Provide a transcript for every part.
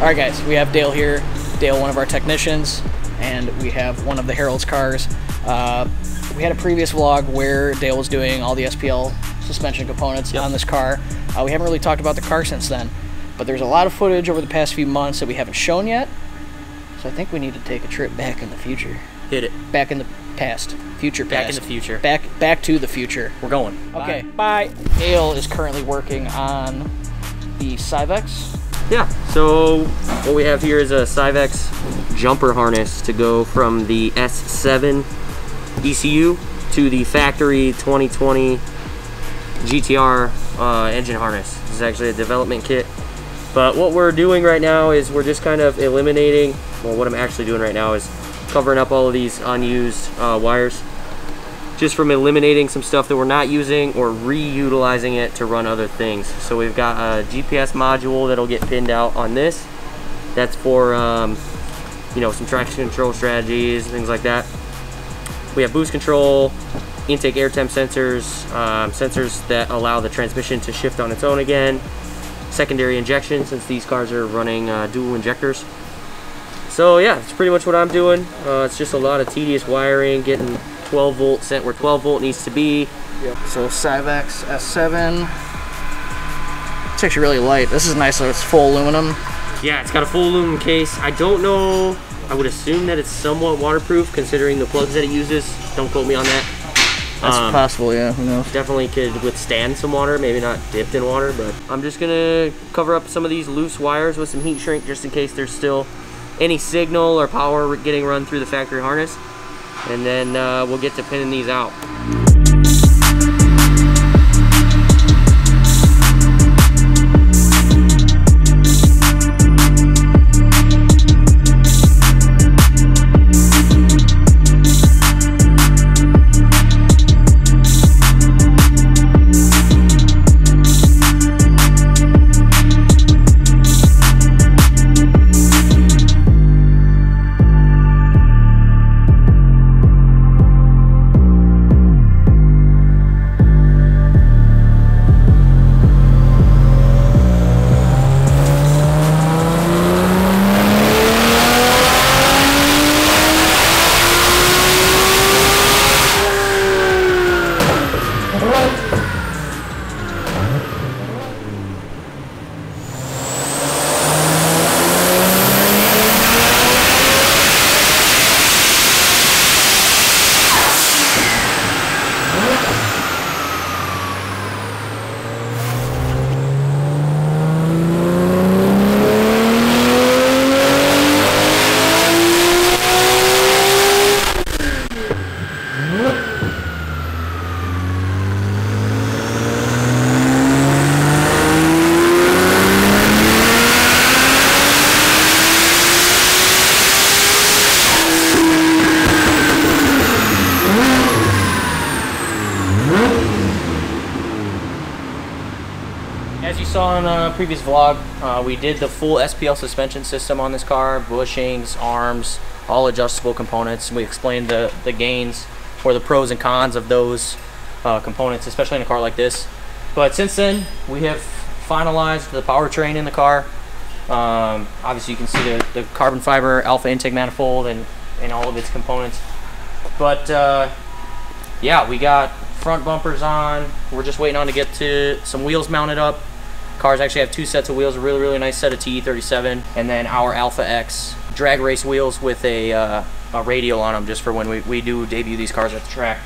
right, guys, we have Dale here. Dale, one of our technicians, and we have one of the Harold's cars. Uh, we had a previous vlog where Dale was doing all the SPL suspension components Yep. on this car. Uh, we haven't really talked about the car since then, but there's a lot of footage over the past few months that we haven't shown yet. So I think we need to take a trip back in the future, Hit it. back in the past, future past. Back in the future. back back to the future. We're going. Okay, bye. Dale is currently working on the Syvecs. Yeah, so what we have here is a Syvecs jumper harness to go from the S7 ECU to the factory 2020 GTR uh, engine harness. This is actually a development kit. But what we're doing right now is we're just kind of eliminating, well what I'm actually doing right now is covering up all of these unused uh, wires just from eliminating some stuff that we're not using or reutilizing it to run other things. So we've got a GPS module that'll get pinned out on this. That's for, um, you know, some traction control strategies, things like that. We have boost control, intake air temp sensors, um, sensors that allow the transmission to shift on its own again, secondary injection since these cars are running uh, dual injectors. So yeah, it's pretty much what I'm doing. Uh, it's just a lot of tedious wiring, getting 12 volt set where 12 volt needs to be. Yep. So Syvecs S7. It's actually really light. This is nice. So it's full aluminum. Yeah, it's got a full aluminum case. I don't know. I would assume that it's somewhat waterproof considering the plugs that it uses. Don't quote me on that. That's Um, possible. Yeah. Who knows? definitely could withstand some water, maybe not dipped in water, but I'm just gonna cover up some of these loose wires with some heat shrink just in case there's still any signal or power getting run through the factory harness. And then uh, we'll get to pinning these out. Saw in a previous vlog, uh, we did the full SPL suspension system on this car, bushings, arms, all adjustable components. We explained the, the gains or the pros and cons of those uh, components, especially in a car like this. But since then, we have finalized the powertrain in the car. Um, obviously, you can see the, the carbon fiber alpha intake manifold and, and all of its components. But uh, yeah, we got front bumpers on. We're just waiting on to get to some wheels mounted up. Cars actually have two sets of wheels, a really, really nice set of TE37, and then our Alpha X drag race wheels with a, uh, a radial on them just for when we, we do debut these cars at the track.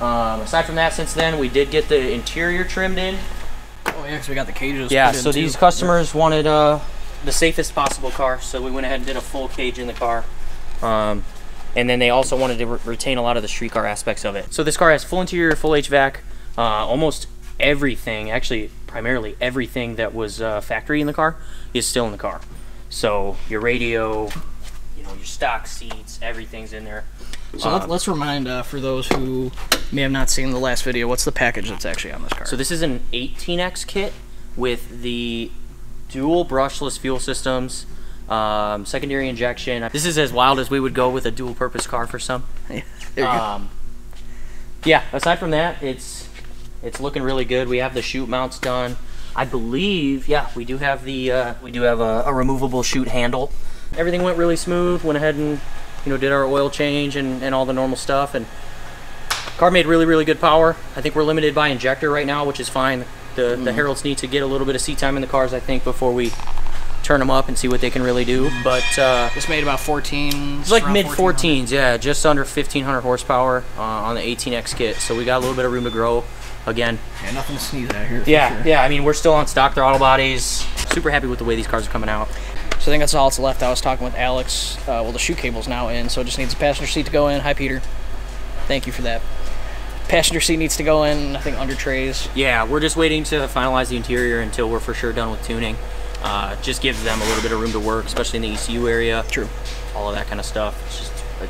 Um, aside from that, since then, we did get the interior trimmed in. Oh yeah, because we got the cages. Yeah, so too. these customers wanted uh, the safest possible car, so we went ahead and did a full cage in the car. Um, and then they also wanted to re- retain a lot of the street car aspects of it. So this car has full interior, full HVAC, uh, almost everything, actually primarily everything that was uh, factory in the car is still in the car. So your radio, you know, your stock seats, everything's in there. So let, let's remind uh, for those who may have not seen the last video, what's the package that's actually on this car? So this is an 18X kit with the dual brushless fuel systems, um, secondary injection. This is as wild as we would go with a dual purpose car for some. there you go. Um, yeah, aside from that, it's it's looking really good. We have the chute mounts done. I believe, yeah, we do have the uh, we do have a, a removable chute handle. Everything went really smooth. Went ahead and you know did our oil change and, and all the normal stuff. And car made really really good power. I think we're limited by injector right now, which is fine. The the Heralds need to get a little bit of seat time in the cars, I think, before we turn them up and see what they can really do. But uh, This made about 14. it's like mid 1400. 14s, yeah, just under 1500 horsepower uh, on the 18X kit. So we got a little bit of room to grow. Again, Yeah, nothing to sneeze at here. yeah, sure. yeah. I mean, we're still on stock throttle bodies. Super happy with the way these cars are coming out. So I think that's all that's left. I was talking with Alex. Uh, well, the shoe cable's now in, so it just needs a passenger seat to go in. Hi, Peter. Thank you for that. Passenger seat needs to go in. I think under trays. Yeah, we're just waiting to finalize the interior until we're for sure done with tuning. Uh, just gives them a little bit of room to work, especially in the ECU area. True. All of that kind of stuff.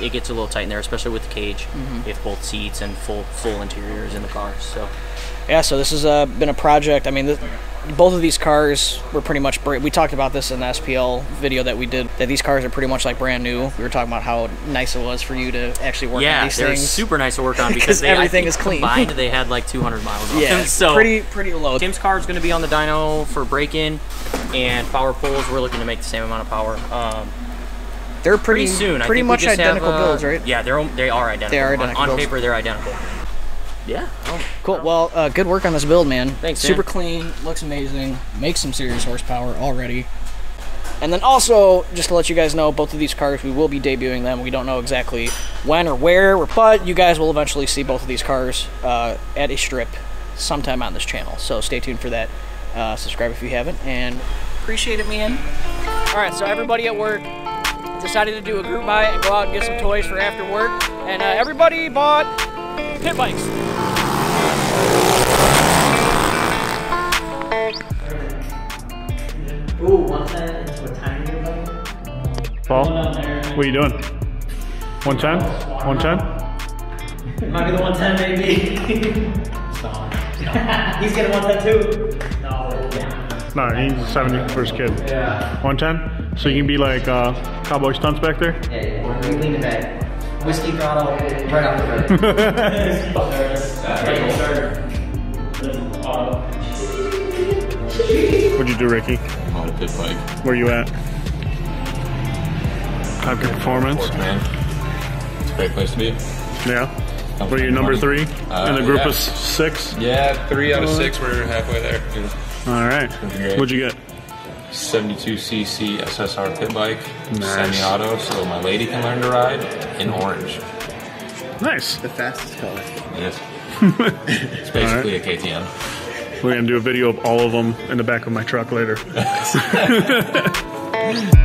It gets a little tight in there, especially with the cage, if both seats and full full interiors in the car. So Yeah, so this has uh, been a project. I mean, this, both of these cars were pretty much. bra- We talked about this in the SPL video that we did. That these cars are pretty much like brand new. We were talking about how nice it was for you to actually work yeah, on these they're things. super nice to work on because they, everything is clean. Combined, they had like 200 miles on yeah, them. So pretty pretty low. Tim's car is going to be on the dyno for break-in and power pulls. We're looking to make the same amount of power. Um, They're pretty pretty soon. I pretty think we much just have, identical uh, builds, right? Yeah, they're they are identical. They are On- identical on, builds. paper. They're identical. Yeah. oh, Cool. Well, uh, good work on this build, man. Thanks, Super man. clean, looks amazing, makes some serious horsepower already. And then also, just to let you guys know, both of these cars, we will be debuting them. We don't know exactly when or where, but you guys will eventually see both of these cars uh, at a strip sometime on this channel. So stay tuned for that. Uh, subscribe if you haven't, and appreciate it, man. All right, so everybody at work decided to do a group buy and go out and get some toys for after work, and uh, everybody bought pit bikes. Paul, what are you doing? 110? 110? Might be the 110, maybe. He's getting 110 too. No, he's 70 for his kid. Yeah. 110? So you can be like uh, cowboy stunts back there? Yeah, yeah. We lean it back. Whiskey throttle right off the front. What'd you do, Ricky? on a pit bike. Where you at? Top Gear Performance? Fourth man. It's a great place to be. Yeah. What are you, number three Uh, in the group yeah. of six? Yeah, three out of six. We're halfway there. All right. What'd you get? 72cc SSR pit bike, Nice. semi-auto, so my lady can learn to ride in orange. Nice. The fastest color. It is. it's basically a KTM. We're gonna do a video of all of them in the back of my truck later.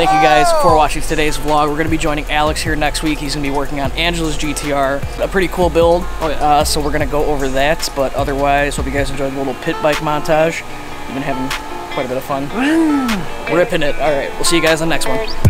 Thank you guys for watching today's vlog. We're going to be joining Alex here next week. He's going to be working on Angela's GTR, a pretty cool build. Uh, so we're going to go over that. But otherwise, hope you guys enjoyed the little pit bike montage. We've been having quite a bit of fun. Ripping it. All right, we'll see you guys on the next one.